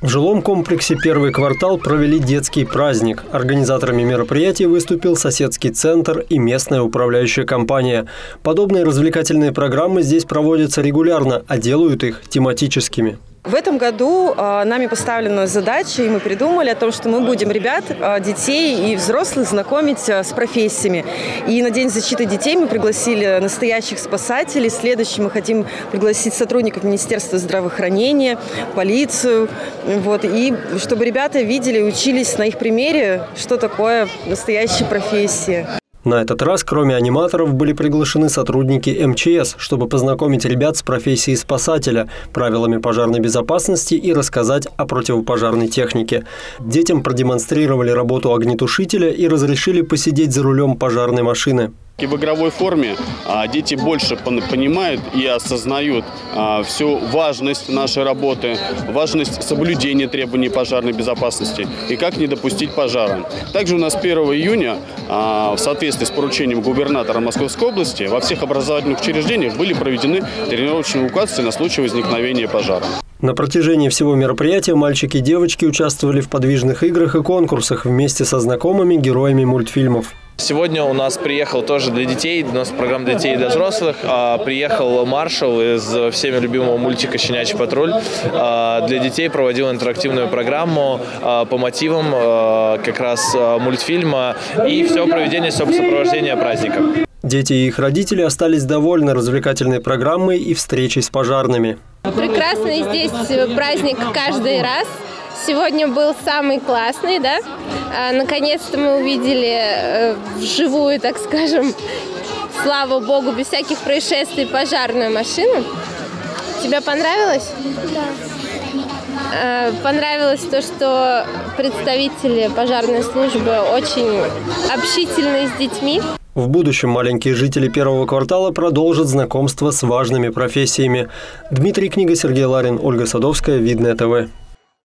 В жилом комплексе «Первый квартал» провели детский праздник. Организаторами мероприятия выступил соседский центр и местная управляющая компания. Подобные развлекательные программы здесь проводятся регулярно, а делают их тематическими. В этом году э, нами поставлена задача, и мы придумали о том, что мы будем ребят, э, детей и взрослых знакомить э, с профессиями. И на День защиты детей мы пригласили настоящих спасателей. Следующий мы хотим пригласить сотрудников Министерства здравоохранения, полицию. Вот, и чтобы ребята видели учились на их примере, что такое настоящая профессия. На этот раз, кроме аниматоров, были приглашены сотрудники МЧС, чтобы познакомить ребят с профессией спасателя, правилами пожарной безопасности и рассказать о противопожарной технике. Детям продемонстрировали работу огнетушителя и разрешили посидеть за рулем пожарной машины. И в игровой форме а, дети больше понимают и осознают а, всю важность нашей работы, важность соблюдения требований пожарной безопасности и как не допустить пожара. Также у нас 1 июня а, в соответствии с поручением губернатора Московской области во всех образовательных учреждениях были проведены тренировочные укатцы на случай возникновения пожара. На протяжении всего мероприятия мальчики и девочки участвовали в подвижных играх и конкурсах вместе со знакомыми героями мультфильмов. Сегодня у нас приехал тоже для детей, у нас программа для детей и для взрослых. А, приехал Маршал из всеми любимого мультика «Щенячий патруль». А, для детей проводил интерактивную программу а, по мотивам как раз мультфильма и все проведение сопровождения праздника. Дети и их родители остались довольны развлекательной программой и встречей с пожарными. Прекрасный здесь праздник каждый раз. Сегодня был самый классный, да? А, наконец-то мы увидели э, вживую, так скажем, слава богу, без всяких происшествий пожарную машину. Тебе понравилось? Да. Понравилось то, что представители пожарной службы очень общительны с детьми. В будущем маленькие жители первого квартала продолжат знакомство с важными профессиями. Дмитрий Книга, Сергей Ларин, Ольга Садовская, Видное ТВ.